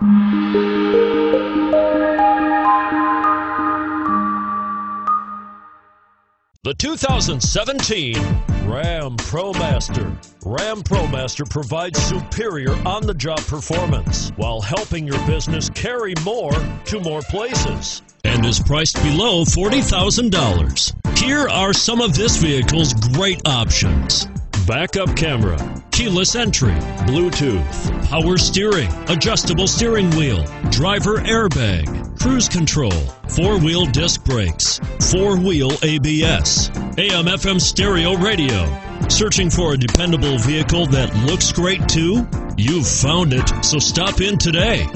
The 2017 Ram ProMaster. Ram ProMaster provides superior on the job performance while helping your business carry more to more places and is priced below $40,000. Here are some of this vehicle's great options backup camera, keyless entry, Bluetooth, power steering, adjustable steering wheel, driver airbag, cruise control, four wheel disc brakes, four wheel ABS, AM FM stereo radio. Searching for a dependable vehicle that looks great too? You've found it, so stop in today.